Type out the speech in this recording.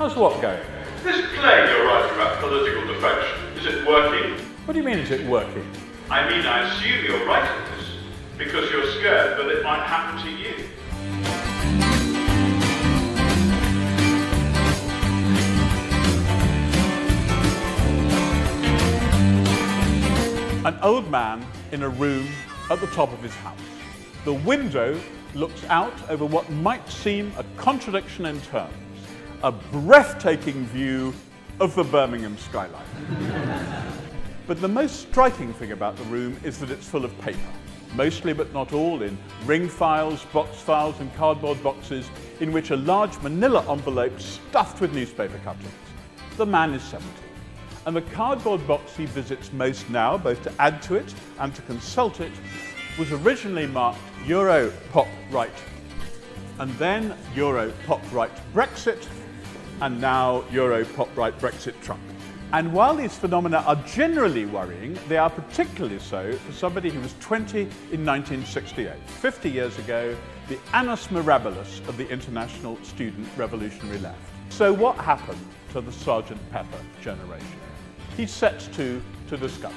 How's what going? This play you're writing about political defection, is it working? What do you mean, is it working? I mean, I assume you're writing this because you're scared that it might happen to you. An old man in a room at the top of his house. The window looks out over what might seem a contradiction in terms, a breathtaking view of the Birmingham skyline. but the most striking thing about the room is that it's full of paper, mostly but not all in ring files, box files, and cardboard boxes in which a large manila envelope stuffed with newspaper cuttings. The man is 70 and the cardboard box he visits most now, both to add to it and to consult it, was originally marked Euro Pop Right, and then Euro Pop Right Brexit, and now Euro Pop Right Brexit Trump. And while these phenomena are generally worrying, they are particularly so for somebody who was 20 in 1968, 50 years ago, the annus mirabilis of the international student revolutionary left. So what happened to the Sergeant Pepper generation? He sets to to discover.